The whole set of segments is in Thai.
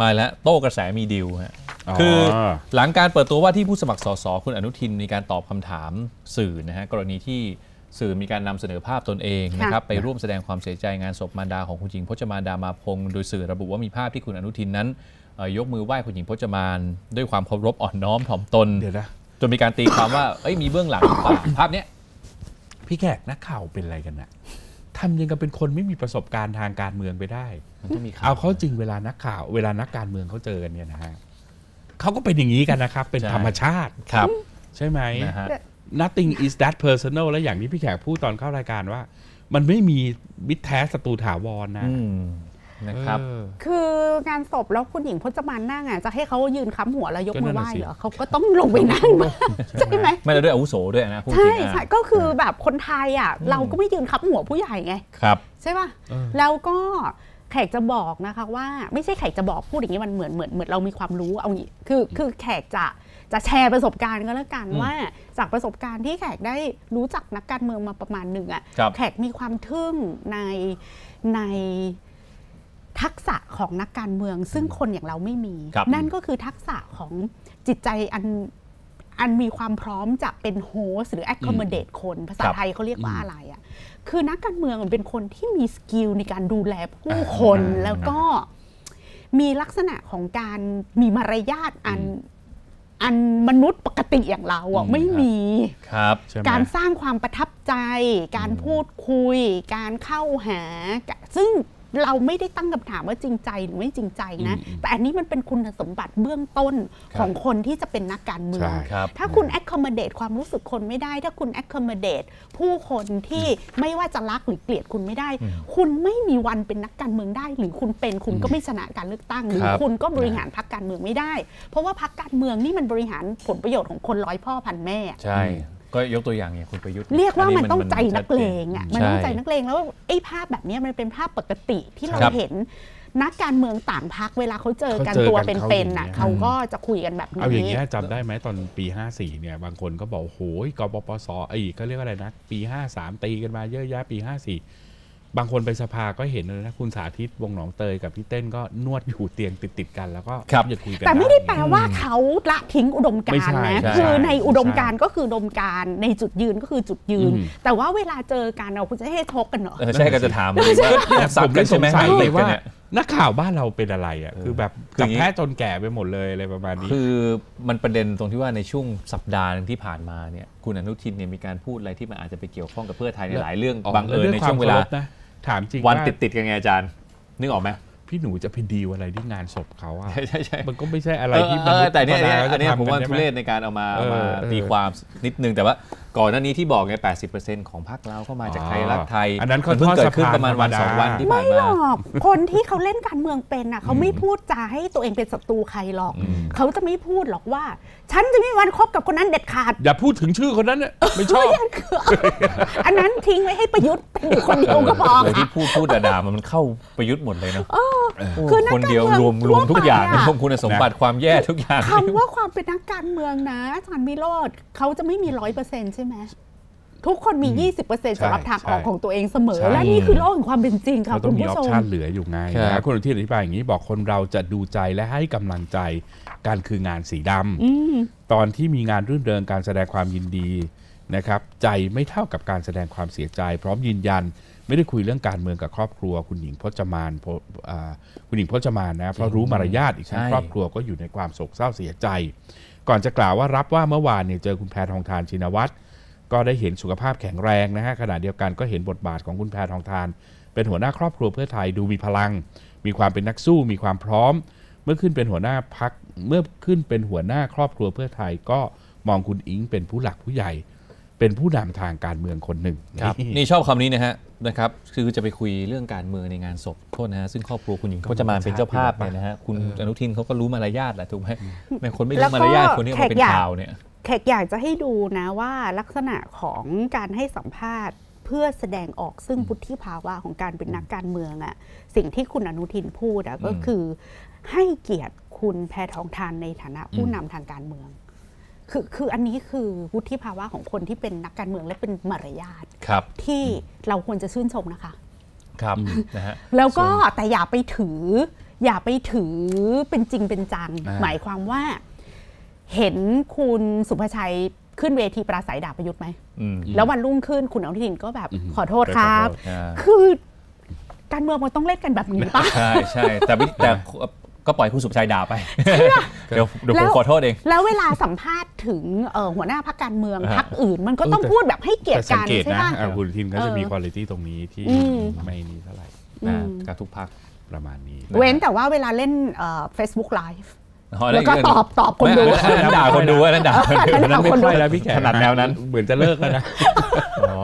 มาแล้วโต้กระแสมีดิวฮะคือหลังการเปิดตัวว่าที่ผู้สมัครสสคุณอนุทินมีการตอบคำถามสื่อนะฮะกรณีที่สื่อมีการนำเสนอภาพตนเองนะครับไปร่วมแสดงความเสียใจงานศพมารดาของคุณหญิงพจมานดามาพงศ์โดยสื่อระบุว่ามีภาพที่คุณอนุทินนั้น ยกมือไหว้คุณหญิงพจมาน ด้วยความเคารพอ่อนน้อมถ่อมตนเดี๋ยวนะจนมีการตีความว่าเอ้ยมีเบื้องหลังหรือเปล่าภาพเนี้ยพี่แขกนักข่าวเป็นอะไรกันนะ ทำยังกับเป็นคนไม่มีประสบการณ์ทางการเมืองไปได้ มันต้องมีข่าวเอาเขาจริงเวลานักข่าวเวลานักการเมืองเขาเจอกันเนี่ยนะฮะเขาก็เป็นอย่างนี้กันนะครับ เป็นใช่ธรรมชาติครับ ใช่ไหม นะฮะ nothing is that personal และอย่างที่พี่แขกพูดตอนเข้ารายการว่า มันไม่มีมิตรแท้ศัตรูถาวรนะ อืม นะครับเออคืองานศพแล้วคุณหญิงพจมานนั่งอะจะให้เขายืนค้ำหัวแล้วยกก็นั่มือนไหน่ะว้สิเหรอเขาก็ต้องลงไปนั่งบ้างใช่ไหมไม่แล้วด้วยอาวุโสด้วยนะพูดจใช่ริงนะใช่ก็คือแบบคนไทยอะเราก็ไม่ยืนค้ำหัวผู้ใหญ่ไงครับ ใช่ป่ะเออแล้วก็แขกจะบอกนะคะว่าไม่ใช่แขกจะบอกพูดอย่างนี้มันเหมือนเหมือนเหมือนเรามีความรู้เอางี้คือคือแขกจะจะแชร์ประสบการณ์ก็แล้วกันอืมว่า จากประสบการณ์ที่แขกได้รู้จักนักการเมืองมาประมาณหนึ่งอะครับแขกมีความทึ่งในใน ทักษะของนักการเมือง ซึ่งคนอย่างเราไม่มีครับนั่นก็คือทักษะของจิตใจอันอันมีความพร้อมจะเป็นโฮสหรือ accommodate คน ภาษาครับไทยเขาเรียกว่าอะไรอะคือนักการเมืองมันเป็นคนที่มีสกิลในการดูแลผู้คนอ่าแล้วก็มีลักษณะของการมีมารยาทอันอันมนุษย์ปกติอย่างเราอะอืมไม่มีครับใช่ไหมการสร้างความประทับใจ การพูดคุย การเข้าหา ซึ่ง เราไม่ได้ตั้งคำถามว่าจริงใจหรือไม่จริงใจนะอืมแต่อันนี้มันเป็นคุณสมบัติเบื้องต้นครับของคนที่จะเป็นนักการเมืองใช่ครับถ้าคุณ accommodate ความรู้สึกคนไม่ได้ ถ้าคุณ accommodate ผู้คนที่ไม่ว่าจะรักหรือเกลียดคุณไม่ได้ คุณไม่มีวันเป็นนักการเมืองได้ หรือคุณเป็นคุณก็ไม่ชนะการเลือกตั้ง หรือครับคุณก็บริหารพรรคการเมืองไม่ได้ เพราะว่าพรรคการเมืองนี่มันบริหารผลประโยชน์ของคนร้อยพ่อพันแม่ใช่ ก็ยกตัวอย่างอย่างคุณประยุทธ์ เรียกว่ามันต้องใจชันัดกจเลงอะมันต้องใจช่นักเลงแล้วไอ้ภาพแบบเนี้ยมันเป็นภาพปกติที่เราครับเห็นนักการเมืองต่างพักเวลาเขาเจอกันเขาเจอตัวกันเป็นเขาอย่างเงี้ๆน่ะยเขาก็จะคุยกันแบบนี้เอาอย่างเงี้ยจำได้ไหมตอนปี 54 เนี่ย บางคนก็บอกโอ้โหกปปสไอ้ก็เรียกว่าอะไรนะ ปี 53 ตีกันมาเยอะแยะปี 54 บางคนไปสภาก็เห็นเลยนะคุณสาธิตวงศ์หนองเตยกับพี่เต้นก็นวดอยู่เตียงติดๆกันแล้วก็ครับอย่าคุยกันแต่ไม่ได้นะแปลว่าเขาละทิ้งอุดมกาไม่รใช่ณ์นะใช่คือในอุดมใช่การณ์ก็คืออุดมการณ์ในจุดยืนก็คือจุดยืนอืมแต่ว่าเวลาเจอกันเราคุณจะให้ทกกันเหรอเออใช่ก็จะถามเลยว่าเนี่ยซัผบมกัเลนยสใช่งไหมสัยติเลดยกันว่าเนี่ยนักข่าวบ้านเราเป็นอะไรอะคือแบบคือจัอบย่างงี้แพ้จนแก่ไปหมดเลยอะไรประมาณนี้คือมันประเด็นตรงที่ว่าในช่วงสัปดาห์หนึงที่ผ่านมาเนี่ยคุณอนุทินเนี่ยมีการพูดอะไรที่มันอาจจะไปเกี่ยวข้องกับเพื่อไทยในหลายเรื่องบางเอิญในช่วงเวลานะถามจริงวันว่าติดติดๆกันไงอาจารย์นึกออกไหม พี่หนูจะไปดีลอะไรที่งานศพเขาอะใช่ใช่ใช่มันก็ไม่ใช่อะไรเออที่เออแต่เนี่ยธรรดอันเนี้ยจะผมว่าทำกัทุใช่ไหเรศในการเอามาเออเอามาเออตีความนิดนึงแต่ว่าก่อนหน้านี้ที่บอกไง80%ของพรรคเราก็มาจากไทยรักไทย อันนั้นเขามัเพิ่งเกิดขึ้นทอดสะพานประมาณวันธรรมดาสองวันที่ผ่านไม่หรมาอก คนที่เขาเล่นการเมืองเป็นอะเขาไม่พูดจาให้ตัวเองเป็นศัตรูใครหรอก เขาจะไม่พูดหรอกว่า ฉันจะไม่มีวันคบกับคนนั้นเด็ดขาด อย่าพูดถึงชื่อคนนั้นน่ะไม่ชอบ อันนั้นทิ้งไว้ให้ประยุทธ์เป็นอยู่คนเดียวก็พอเลยค่ะที่พูดพูดด่าๆมันมันเข้าประยุทธ์หมดเลยเนาะ คือนักคนเดียวการเมืรองวมรวมทุกอย่างทั่วไปอะรวมคุณสมบัติความแย่ทุกอย่างคำว่าความเป็นนักการเมืองนะอาจารย์มิโรธเขาจะไม่มีร้อยเปอร์เซ็นต์ใช่ไหมทุกคนมี 20%สำหรับทางออกใช่ของตัวเองเสมอใช่และนี่คือโลกแห่งความเป็นจริงค่ะเราต้คุองณมีอผู้อปชมชันเหลืออยู่ไงครับนะคุณอนุทินอธิบายอย่างนี้บอกคนเราจะดูใจและให้กำลังใจการคืองานสีดำอืมตอนที่มีงานรื่นเริงการแสดงความยินดีนะครับใจไม่เท่ากับการแสดงความเสียใจ พร้อมยืนยัน ไม่ได้คุยเรื่องการเมืองกับครอบครัว คุณหญิงพจมานพอ่าคุณหญิงพจมานนะเพราะรู้มารยาทอีกทั้งใช่ครอบครัวก็อยู่ในความโศกเศร้าเสียใจ ก่อนจะกล่าวว่ารับว่าเมื่อวานเนี่ยเจอคุณแพทองทานชินวัตรก็ได้เห็นสุขภาพแข็งแรงนะฮะขณะเดียวกันก็เห็นบทบาทของคุณแพทองทาน เป็นหัวหน้าครอบครัวเพื่อไทยดูมีพลัง มีความเป็นนักสู้มีความพร้อม เมื่อขึ้นเป็นหัวหน้าพักเมื่อขึ้นเป็นหัวหน้าครอบครัวเพื่อไทยก็มองคุณอิงเป็นผู้หลักผู้ใหญ่ เป็นผู้นำทางการเมืองคนหนึ่งครับนี่ชอบคำนี้นะฮะ นะครับคือจะไปคุยเรื่องการเมืองในงานศพโทษนะฮะซึ่งครอบครัวคุณหญิงพจมานเป็นเจ้าภาพเนี่ยนะฮะคุณอนุทินเขาก็รู้มารยาทแหละถูกไหมแม่คนไม่แล้รู้วก็มารยาทคนนี้เอามาเป็นแขกอยากข่าวเนี่ยแขกอยากจะให้ดูนะว่าลักษณะของการให้สัมภาษณ์เพื่อแสดงออกซึ่งวุฒิภาวะของการเป็นนักการเมืองอะสิ่งที่คุณอนุทินพูดอะก็คือให้เกียรติคุณแพทองทานในฐานะผู้นำทางการเมือง คือคืออันนี้คือวุฒิภาวะของคนที่เป็นนักการเมืองและเป็นมารยาทครับที่เราควรจะชื่นชมนะคะ ครับนะฮะแล้วก็แต่อย่าไปถือ อย่าไปถือเป็นจริงเป็นจังอ่าหมายความว่า เห็นคุณสุภชัยขึ้นเวทีปราศัยด่าประยุทธ์ไหมอืมแล้ววันรุ่งขึ้นคุณอนุทินก็แบบอืมขอโทษครับขอโทษอ่าคือการเมืองมันต้องเล่นกันแบบนี้ปะใช่ใช่แต่ไม่แต่ ก็ปล่อยคุณสุภชัยด่าไป เดี๋ยวเดี๋ยวผมขอโทษเอง แล้วเวลาสัมภาษณ์ถึงเอ่อหัวหน้าพักการเมืองอ่าพักอื่น มันก็ต้องเออแต่พูดแบบให้เกียรแต่ติสักังนเกตใช่นะปะอะคุณอนุทินก็จะเออมีคุณภาพตรงนี้ที่อืมไม่นี่เท่าไหร่อ่าอืมกับทุกพักประมาณนี้ เว้นแต่ว่าเวลาเล่นเอ่อ Facebook Live อ๋อแล้วก็เรื่องตอบตอบคนดูไม่อันนั้นด่าคนดูอันนั้นด่าคนดูอันนั้นไม่คนดูค่อยแล้วพี่แขกถนัดแนวนั้นเหมือนจะเลิกแล้วนะอ๋อ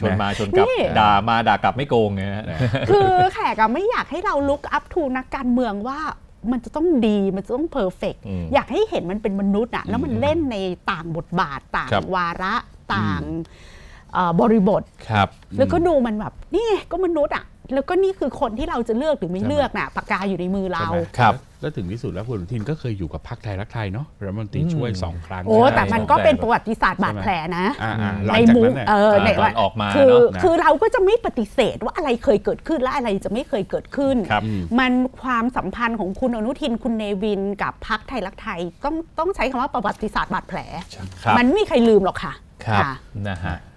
ชนมาชนกลับนี่ด่ามาด่ากลับไม่โกงไงฮะคือแขกอะไม่อยากให้เราลุกอัพทูนักการเมืองว่า มันจะต้องดีมันจะต้องเพอร์เฟกอืมอยากให้เห็นมันเป็นมนุษย์อะแล้วมันเล่นในต่างบทบาทต่างครับวาระต่างเอ่อบริบทครับแล้วก็ดูมันแบบนี่ไงก็มนุษย์อะ แล้วก็นี่คือคนที่เราจะเลือกหรือไม่เลือกน่ะปากกาอยู่ในมือเราใช่ไหมครับ แล้วถึงที่สุดแล้วคุณอนุทินก็เคยอยู่กับพรรคไทยรักไทยเนาะรัฐมนตรีช่วยสองครั้ง โอ้ใช่แต่มันก็เป็นประวัติศาสตร์บาดแผลนะอ่าอ่าหลัในงจากมุนั้มนเนี่ยเออในตอนออกมาคือเนอะนะคือเราก็จะไม่ปฏิเสธว่าอะไรเคยเกิดขึ้นและอะไรจะไม่เคยเกิดขึ้นครับมันความสัมพันธ์ของคุณอนุทินคุณเนวินกับพักไทยรักไทยต้องต้องใช้คำว่าประวัติศาสตร์บาดแผลครับมันไม่มีใครลืมหรอกค่ะ ครับค่ะนะฮะเอ่อ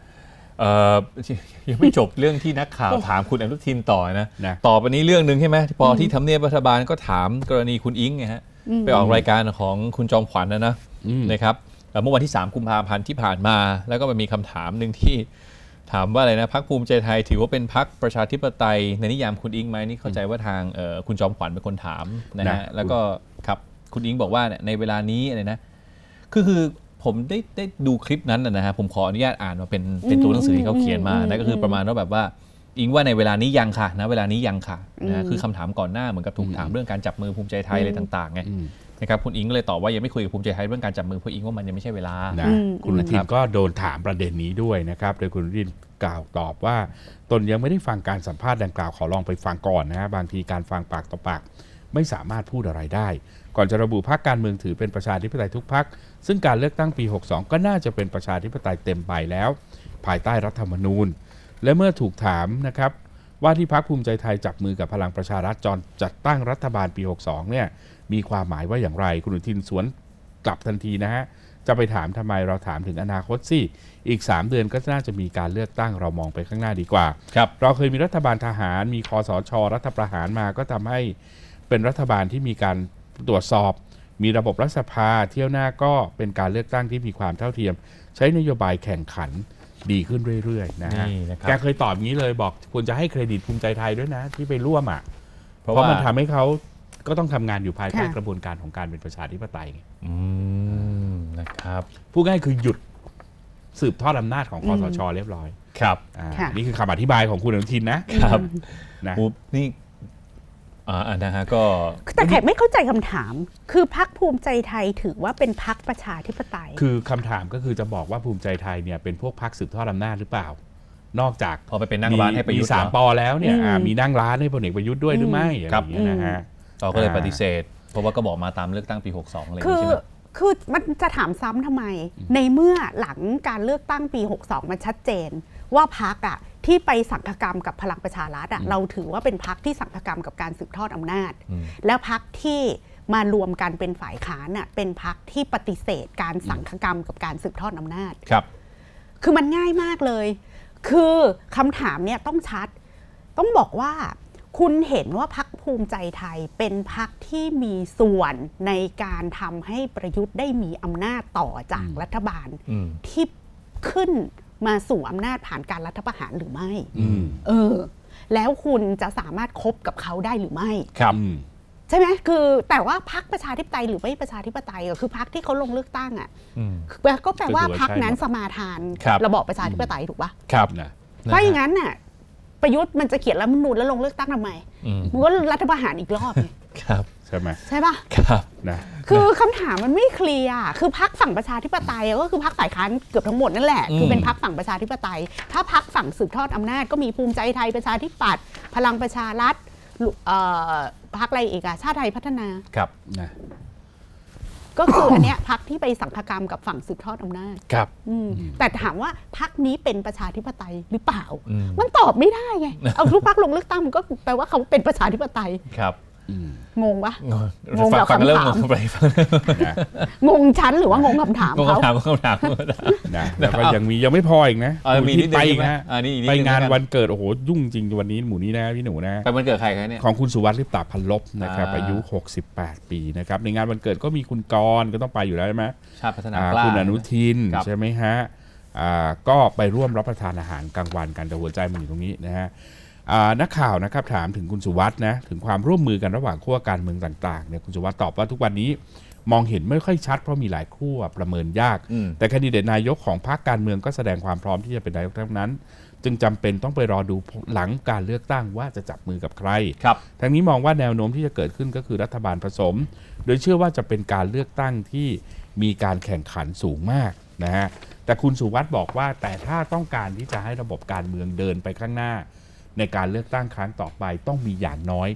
ยังไม่จบเรื่องที่นักข่าวถามคุณอนุทินต่อนะนะ ต่อไปนี้เรื่องหนึ่งใช่ไหมพอที่ทำเนียบรัฐบาลก็ถามกรณีคุณอิงไงฮะไปออกรายการของคุณจอมขวัญนะนะอืมนะครับเอ่อเมื่อวันที่ 3 กุมภาพันธ์ที่ผ่านมา แล้วก็มันมีคำถามหนึ่งที่ถามว่าอะไรนะพักภูมิใจไทยถือว่าเป็นพักประชาธิปไตย ในนิยามคุณอิงไหมนี่เข้าใจว่าทางเอ่อคุณจอมขวัญเป็นคนถามนะฮะนะแล้วก็ครับคุณอิงบอกว่าเนี่ยในเวลานี้อะไรนะคือคือ ผมได้ได้ดูคลิปนั้นนะนะฮะผมขออนุญาตอ่านมาเป็นเป็นตัวหนังสือที่เขาเขียนมาอืมนะก็คือประมาณว่าแบบว่าอิงว่าในเวลานี้ยังค่ะนะเวลานี้ยังค่ะนะคือคำถามก่อนหน้าเหมือนกับถูกถามเรื่องการจับมือภูมิใจไทยอะไรต่างๆไงอืมนะครับคุณอิงก็เลยตอบว่ายังไม่คุยกับภูมิใจไทยเรื่องการจับมือเพราะอิงว่ามันยังไม่ใช่เวลานะอืมคุณอนุทินก็โดนถามประเด็นนี้ด้วยนะครับโดยคุณอนุทินกล่าวตอบว่า ตนยังไม่ได้ฟังการสัมภาษณ์ดังกล่าวขอลองไปฟังก่อนนะฮะบางทีการฟังปากต่อปาก ไม่สามารถพูดอะไรได้ ก่อนจะระบุพรรคการเมืองถือเป็นประชาธิปไตยทุกพรรคซึ่งการเลือกตั้งปี 62 ก็น่าจะเป็นประชาธิปไตยเต็มใบแล้ว ภายใต้รัฐธรรมนูญ และเมื่อถูกถามนะครับว่าที่พรรคภูมิใจไทยจับมือกับพลังประชารัฐจอนจัดตั้งรัฐบาลปี 62 เนี่ยมีความหมายว่าอย่างไร คุณอนุทินสวนกลับทันทีนะฮะจะไปถามทำไมเราถามถึงอนาคตสิอีก 3 เดือนก็น่าจะมีการเลือกตั้งเรามองไปข้างหน้าดีกว่าครับเราเคยมีรัฐบาลทหาร มีคอสช รัฐประหารมาก็ทำให้ เป็นรัฐบาลที่มีการตรวจสอบ มีระบบรัฐสภา เที่ยวหน้าก็เป็นการเลือกตั้งที่มีความเท่าเทียม ใช้นโยบายแข่งขันดีขึ้นเรื่อยๆนะฮะนี่นะครับแกเคยตอบอย่างนี้เลยบอกควรจะให้เครดิตภูมิใจไทยด้วยนะ ที่ไปร่วมอะเพเพราะราะว่ามันทำให้เขาก็ต้องทำงานอยู่ภายใต้ค่ะกระบวนการของการเป็นประชาธิปไตยไงอืมนะครับพูดง่ายคือหยุดสืบทอดอำนาจของคอสชเรียบร้อย ครับอ่าค่ะนี่คือคำอธิบายของคุณอนุทินนะครับนะปุ๊บนี่ อ่านะฮะก็แต่แขกไม่เข้าใจคำถาม คือพักภูมิใจไทยถือว่าเป็นพักประชาธิปไตย คือคำถามก็คือจะบอกว่าภูมิใจไทยเนี่ยเป็นพวกพรรคสืบทอดอำนาจหรือเปล่า นอกจากพอไปเป็นนั่งร้านให้ประยุทธ์มีสามเหปรออแล้วเนี่ยอืมอ่ามีนั่งร้านให้พลเอกประยุทธ์ด้วยหรือไม่อะไรครับอย่างเงี้ยนะฮะเราก็เลยอ่าปฏิเสธ เพราะว่าก็บอกมาตามเลือกตั้งปี 62อะไรอย่างคืนี้อใช่ไหมคือมันจะถามซ้ำทำไม ในเมื่อหลังการเลือกตั้งปี 62 มันชัดเจน ว่าพักอะ ที่ไปสังฆกรรมกับพลังประชารัฐอะเราถือว่าเป็นพักที่สังฆกรรมกับการสืบทอดอำนาจอืมแล้วพักที่มารวมกันเป็นฝ่ายค้านอะเป็นพักที่ปฏิเสธการสังฆกรรมกับการสืบทอดอำนาจครับ คือมันง่ายมากเลย คือคำถามเนี่ยต้องชัด ต้องบอกว่าคุณเห็นว่าพักภูมิใจไทยเป็นพักที่มีส่วนในการทำให้ประยุทธ์ได้มีอำนาจต่อจากรัฐบาลอืมที่ขึ้น มาสู่อำนาจผ่านการรัฐประหารหรือไม่อืมเออ แล้วคุณจะสามารถคบกับเขาได้หรือไม่ครับอืมใช่ไหมคือแต่ว่าพักประชาธิปไตยหรือไม่ประชาธิปไตยอะคือพักที่เขาลงเลือกตั้งอะอืมก็แปลว่าก็ถือว่าพักนั้นใช่สมาทานครับระบอบประชาธิปไตยถูกปะครับนะเพราะอย่างนั้นน่ะประยุทธ์มันจะเขียนรัฐธรรมนูญแล้วลงเลือกตั้งทำไมอืมมันก็รัฐประหารอีกรอบไงครับ ใช่ไหมใช่ปะครับนะคือคำถามมันไม่เคลียร์คือพักฝั่งประชาธิปไตยอะก็คือพักฝ่ายค้านเกือบทั้งหมดนั่นแหละอืมคือเป็นพักฝั่งประชาธิปไตย ถ้าพักฝั่งสืบทอดอำนาจก็มีภูมิใจไทยประชาธิปัตย์พลังประชารัฐลุเอ่อพักอะไรอีกอะชาติไทยพัฒนาครับนะก็คืออันเนี้ยพักที่ไปสังฆกรรมกับฝั่งสืบทอดอำนาจครับอืมแต่ถามว่าพักนี้เป็นประชาธิปไตยหรือเปล่าอืมมันตอบไม่ได้ไง เอาทุกพักลงเลือกตั้งมันก็แปลว่าเขาเป็นประชาธิปไตยครับอืม งงปะงงงฟักับฟังคำเริ่มถามงงไปฟังนะงงชั้นหรือว่างงคำถามงงเขาคำถามงงคำถามงงคำถามนะแล้วก็ยังมียังไม่พออีกนะเออหมีที่นิดนึงไปอีกใช่ไหมนะอ่านี่อีกนิดไปนึงงานแล้วกันวันเกิดโอ้โหยุ่งจริงวันนี้หมู่นี้นะพี่หนูนะไปวันเกิดใครครับเนี่ยของคุณสุวัสดิ์ลิปตาพันลบนะครับอ่าอายุ 68 ปีนะครับในงานวันเกิดก็มีคุณกรณ์ก็ต้องไปอยู่แล้วใช่ไหมชาติพัฒนาอ่ากล้าคุณอนุทินครับใช่ไหมฮะอ่าก็ไปร่วมรับประทานอาหารกลางวันกันแต่หัวใจมันอยู่ตรงนี้นะฮะอ่า นักข่าวนะครับถามถึงคุณสุวัสด์นะถึงความร่วมมือกันระหว่างขั้วการเมืองต่างๆเนี่ยคุณสุวัสด์ตอบว่าทุกวันนี้มองเห็นไม่ค่อยชัดเพราะมีหลายขั้วประเมินยากอืมแต่แคนดิเดตนายกของพรรคการเมืองก็แสดงความพร้อมที่จะเป็นนายกทั้งนั้น จึงจำเป็นต้องไปรอดูหลังการเลือกตั้งว่าจะจับมือกับใครครับทางนี้มองว่าแนวโน้มที่จะเกิดขึ้นก็คือรัฐบาลผสม โดยเชื่อว่าจะเป็นการเลือกตั้งที่มีการแข่งขันสูงมากนะฮะแต่คุณสุวัสด์บอกว่าแต่ถ้าต้องการที่จะให้ระบบการเมืองเดินไปข้างหน้า ในการเลือกตั้งครั้งต่อไปต้องมีอย่างน้อย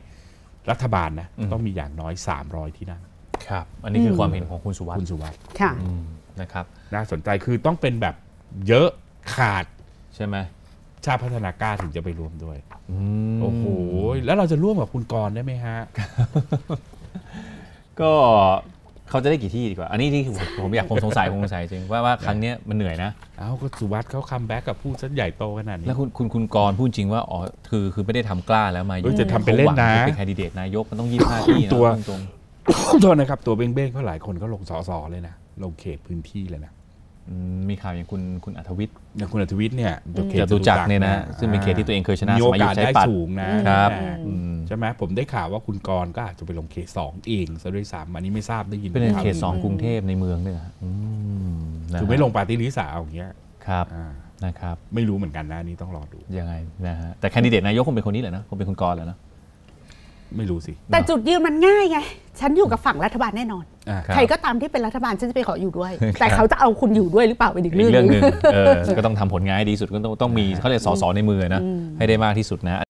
รัฐบาลนะอืมต้องมีอย่างน้อย 300 ที่นั่งครับ อันนี้คือความเห็นของคุณสุวัสคุดิ์ณสุวัสด์ค่ะอืมนะครับน่าสนใจคือต้องเป็นแบบเยอะขาดใช่ไหมชาติพัฒนากล้าถึงจะไปรวมด้วยอืมโอ้โหแล้วเราจะร่วมกับคุณกรณ์ได้ไหมฮะ ก็ เขาจะได้กี่ที่ดีกว่า อันนี้ที่ผมผมอยากผมสงสัยผมสงสัยจริงว่าว่าครั้งเนี้ยมันเหนื่อยนะเอ้าก็สุวัสด์เขาคัมแบ็กกับผู้ชั้นใหญ่โตขนาดนี้แล้วคุณคุณคุณกรณ์พูดจริงว่าอ๋อคือคือไม่ได้ทำกล้าแล้วมาเอ้ยจะทำเป็นเล่นนะขาหวังจเป็นแคนดิเดตนายกมันต้องยี่ห้าที่นะตัวตรงโทษนะครับตัวเบ้งๆเขาหลายคนก็ลงสอสอเลยนะลงเขตพื้นที่เลยนะๆอื มมีข่าวอย่างคุณคุณอัธวิทย์อย่างคุณอัธวิทย์เนี่ยเขตจตุจักรเนี่ยนะซึ่งเป็นเขตที่ตัวเองเคยชนะมีสโอมัยอยู่กาสใช้ได้ปัดสูงนะครับอ่าอืมใช่ไหมผมได้ข่าวว่าคุณกรณ์ก็อาจจะไปลงเขตสองเองซะด้วยซ้ำอันนี้ไม่ทราบได้ยินเป็นข่าวเขตสองกรุงเทพในเมืองด้วยเหรออืมนะฮะคือไม่ลงปาร์ตี้ลิสต์อะเอาอย่างเงี้ยครับอ่านะครับ ไม่รู้เหมือนกันนะอันนี้ต้องรอดูยังไงนะฮะแต่แคนดิเดตนายกคงเป็นคนนี้แหละนะคงเป็นคุณกรณ์แหละนะ ไม่รู้สิ แต่จุดยืนมันง่ายไง ฉันอยู่กับฝั่งรัฐบาลแน่นอนอ่าครับใครก็ตามที่เป็นรัฐบาลฉันจะไปขออยู่ด้วย แต่เขาจะเอาคุณอยู่ด้วยหรือเปล่าเป็นอีกอีกเรื่องเรื่องหหนึนึ่งงเออก็ต้องทำผลงานให้ดีสุดก็ต้องต้องมีเขาเรียกสอสอในมือนะให้ได้มากที่สุดนะ